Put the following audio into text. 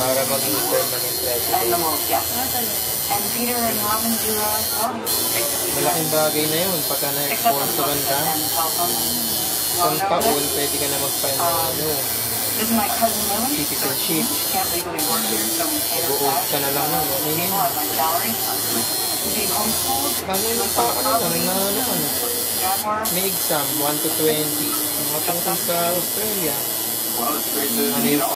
para maging permanent and resident. And Peter and Robin do uh, well, Malaking bagay na yun pagka na-sponsoran ka. Isang taon, pwede ka na mag-file uh, ng ano, This is my cousin Lily. citizenship. She can't legally work here, so we Buod ka na lang nun. Okay She na still yun. has my. Being homeschooled, pa ano lang, na ano ka na. May exam, 1 to 20. Mga tungkol sa Australia. Well, it's great to Ano